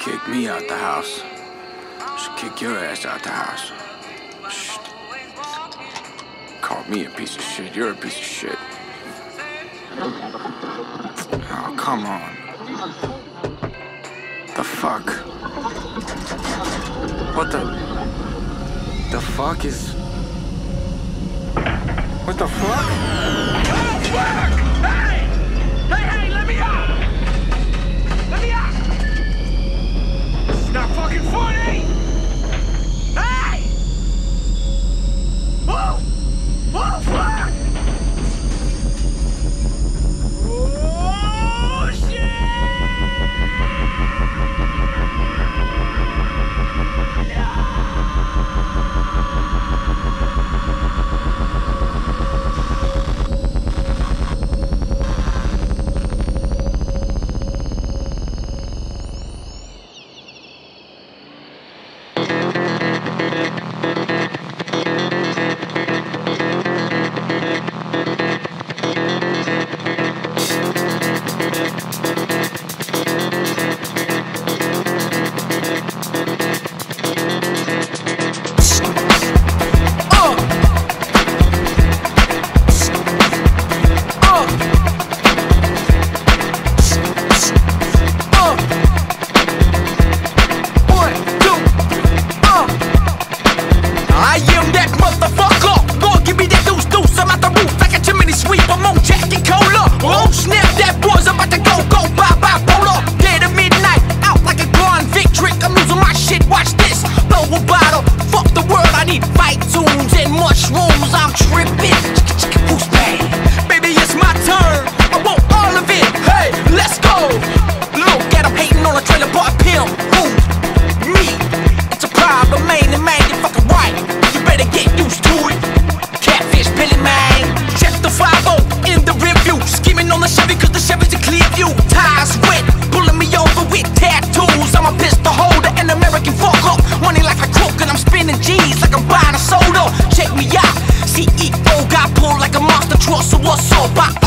kick me out the house. Should kick your ass out the house. Shh. Call me a piece of shit. You're a piece of shit. Oh, come on. The fuck? What the... The fuck is... What the fuck? Oh, fuck! cause I'm tripping. Oh.